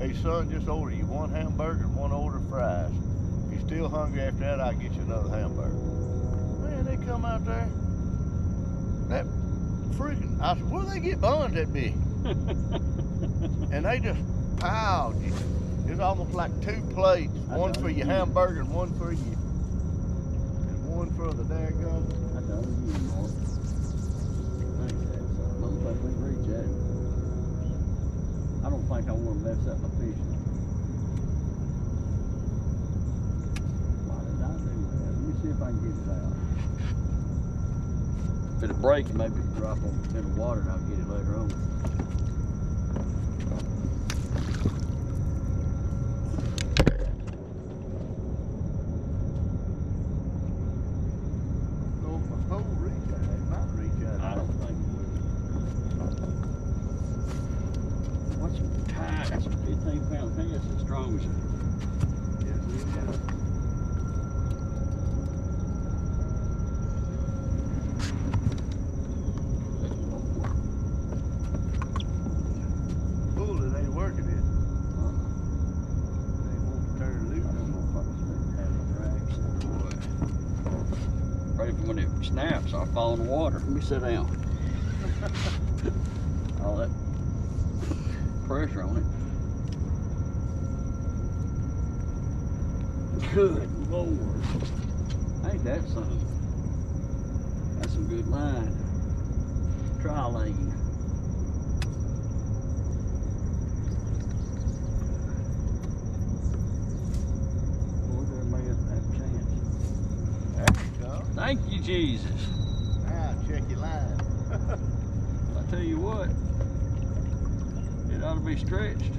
Hey son, just order you one hamburger and one order of fries. If you're still hungry after that, I'll get you another hamburger. Man, they come out there. That freaking, I said, where they get buns that big? and they just piled you. It's almost like two plates, one for your hamburger and one for you. And one for the daggone. I know you Mark. Thanks, that son. I don't think we reach that. I I want to mess up my fishing. Why did I do that? Let me see if I can get it out. If it'll break, maybe drop on in the water and I'll get it later on. No, my pole reach out. It might reach out. I don't think it will. What's some tight? That's a 15 pound thing. That's as strong as Yes, it is. It ain't working it. They won't turn loose. don't know if I can have it drags. Ready for when it snaps, I'll fall in the water. Let me sit down. All that pressure on it. Good lord. Ain't that something? That's some good line. Try lane. Boy, there may have a chance. There you go. Thank you, Jesus. Now check your line. I tell you what, it ought to be stretched.